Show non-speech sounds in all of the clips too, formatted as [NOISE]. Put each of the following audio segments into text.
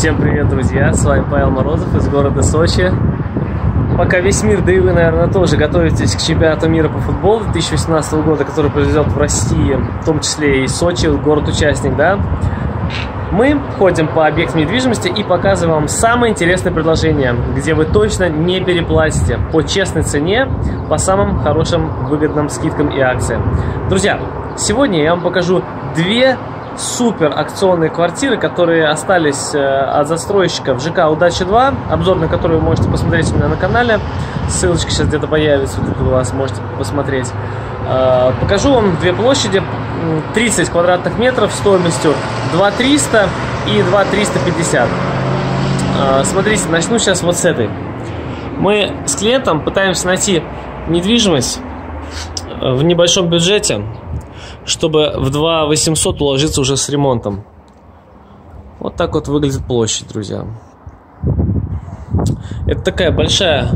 Всем привет, друзья! С вами Павел Морозов из города Сочи. Пока весь мир, да и вы, наверное, тоже готовитесь к чемпионату мира по футболу 2018 года, который произойдет в России, в том числе и Сочи, город-участник, да? Мы ходим по объектам недвижимости и показываем вам самые интересные предложения, где вы точно не переплатите по честной цене, по самым хорошим выгодным скидкам и акциям. Друзья, сегодня я вам покажу две супер акционные квартиры, которые остались э, от застройщиков ЖК Удача 2, обзор на который вы можете посмотреть у меня на канале. Ссылочка сейчас где-то появится, вот у вас можете посмотреть. Э, покажу вам две площади, 30 квадратных метров стоимостью 2300 и 2350. Э, смотрите, начну сейчас вот с этой. Мы с клиентом пытаемся найти недвижимость в небольшом бюджете, чтобы в 2 800 уложиться уже с ремонтом. Вот так вот выглядит площадь, друзья. Это такая большая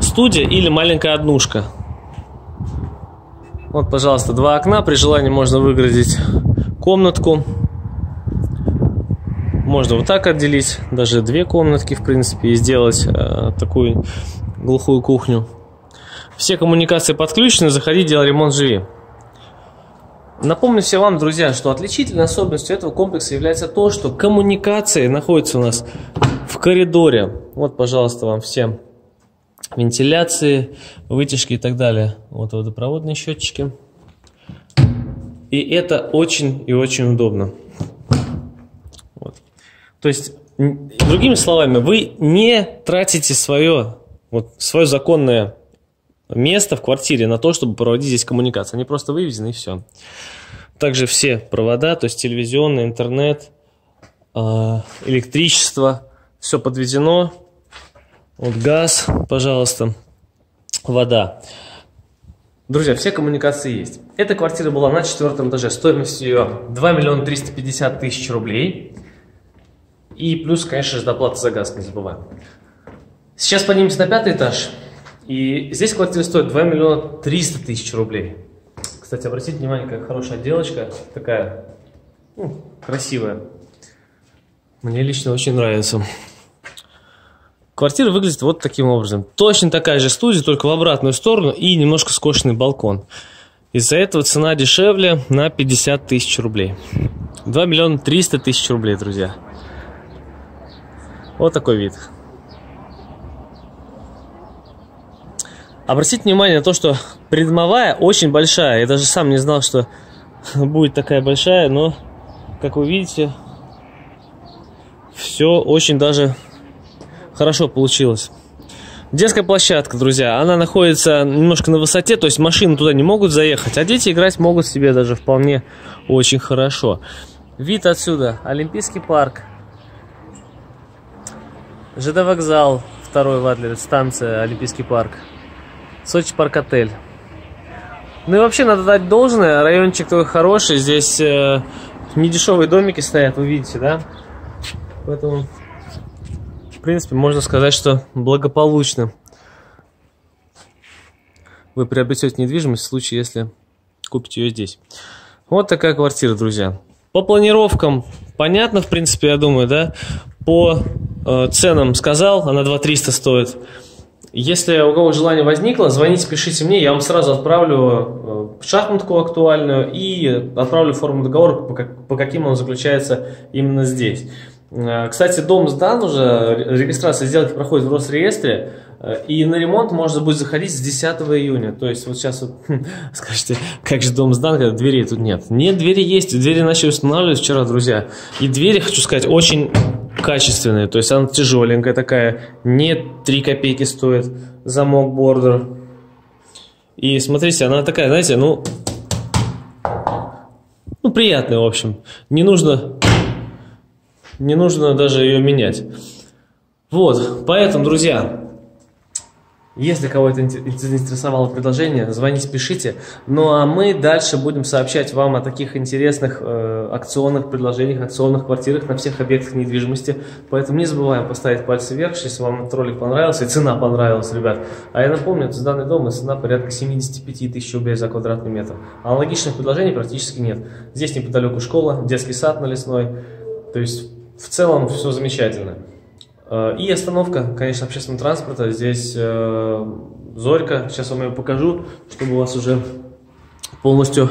студия или маленькая однушка. Вот, пожалуйста, два окна. При желании можно выградить комнатку. Можно вот так отделить, даже две комнатки, в принципе, и сделать э, такую глухую кухню. Все коммуникации подключены, заходи, делай ремонт, живи. Напомню всем вам, друзья, что отличительной особенностью этого комплекса является то, что коммуникации находятся у нас в коридоре. Вот, пожалуйста, вам всем вентиляции, вытяжки и так далее. Вот водопроводные счетчики. И это очень и очень удобно. Вот. То есть, другими словами, вы не тратите свое, вот, свое законное место в квартире на то, чтобы проводить здесь коммуникации. Они просто вывезены и все. Также все провода, то есть телевизионный, интернет, а, электричество, все подведено. Вот газ, пожалуйста, вода. Друзья, все коммуникации есть. Эта квартира была на четвертом этаже. Стоимость ее 2 миллиона 350 тысяч рублей. И плюс, конечно же, доплата за газ, не забываем. Сейчас поднимемся на пятый этаж. И здесь квартира стоит 2 миллиона 300 тысяч рублей. Кстати, обратите внимание, какая хорошая отделочка. Такая ну, красивая. Мне лично очень нравится. Квартира выглядит вот таким образом. Точно такая же студия, только в обратную сторону и немножко скошенный балкон. Из-за этого цена дешевле на 50 тысяч рублей. 2 миллиона 300 тысяч рублей, друзья. Вот такой вид. Обратите внимание на то, что придомовая очень большая. Я даже сам не знал, что [LAUGHS] будет такая большая, но, как вы видите, все очень даже хорошо получилось. Детская площадка, друзья, она находится немножко на высоте, то есть машины туда не могут заехать, а дети играть могут себе даже вполне очень хорошо. Вид отсюда, Олимпийский парк, ЖД вокзал, второй в Адлере, станция Олимпийский парк. Сочи парк отель. Ну и вообще надо дать должное, райончик такой хороший, здесь э, недешевые домики стоят, вы видите, да? Поэтому, в принципе, можно сказать, что благополучно вы приобретете недвижимость в случае, если купите ее здесь. Вот такая квартира, друзья. По планировкам понятно, в принципе, я думаю, да? По э, ценам сказал, она 2300 стоит. Если у кого желание возникло, звоните, пишите мне, я вам сразу отправлю э, шахматку актуальную и отправлю форму договора, по каким он заключается именно здесь. Э, кстати, дом сдан уже, регистрация сделки проходит в Росреестре, э, и на ремонт можно будет заходить с 10 июня. То есть вот сейчас вот [LAUGHS] скажете, как же дом сдан, когда дверей тут нет. Нет, двери есть, двери начали устанавливать вчера, друзья. И двери, хочу сказать, очень качественная, то есть она тяжеленькая такая, не 3 копейки стоит, замок бордер. И смотрите, она такая, знаете, ну, ну приятная, в общем. Не нужно, не нужно даже ее менять. Вот, поэтому, друзья, если кого-то заинтересовало предложение, звоните, пишите. Ну а мы дальше будем сообщать вам о таких интересных э, акционных предложениях, акционных квартирах на всех объектах недвижимости. Поэтому не забываем поставить пальцы вверх, если вам этот ролик понравился и цена понравилась, ребят. А я напомню, это данный дом цена порядка 75 тысяч рублей за квадратный метр. Аналогичных предложений практически нет. Здесь неподалеку школа, детский сад на лесной. То есть в целом все замечательно. Э, и остановка, конечно, общественного транспорта. Здесь э, Зорька. Сейчас вам ее покажу, чтобы у вас уже полностью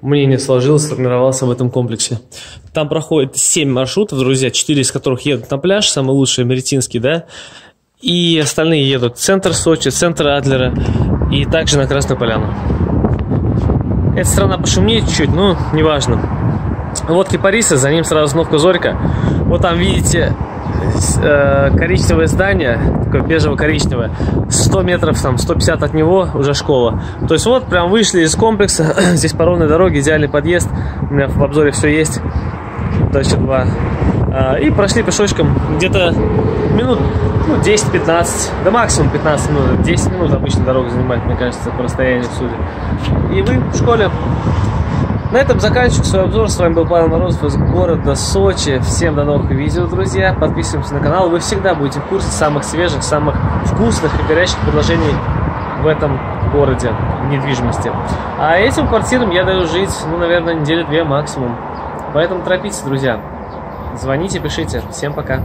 мнение сложилось, сформировалось в этом комплексе. Там проходит 7 маршрутов, друзья, 4 из которых едут на пляж, самый лучший, Меретинский, да, и остальные едут в центр Сочи, центр Адлера и также на Красную Поляну. Эта страна пошумнее чуть-чуть, но неважно. Вот Кипарисы, за ним сразу остановка Зорька. Вот там видите коричневое здание, такое бежево-коричневое. 100 метров, там, 150 от него уже школа. То есть вот прям вышли из комплекса. [CLEARS THROAT] Здесь по ровной дороге, идеальный подъезд. У меня в обзоре все есть. Дальше 2. А, и прошли пешочком где-то минут ну, 10-15, да максимум 15 минут. 10 минут обычно дорога занимает, мне кажется, по расстоянию судя. И вы в школе. На этом заканчиваю свой обзор. С вами был Павел Морозов из города Сочи. Всем до новых видео, друзья. Подписываемся на канал. Вы всегда будете в курсе самых свежих, самых вкусных и горячих предложений в этом городе недвижимости. А этим квартирам я даю жить, ну, наверное, недели две максимум. Поэтому торопитесь, друзья. Звоните, пишите. Всем пока.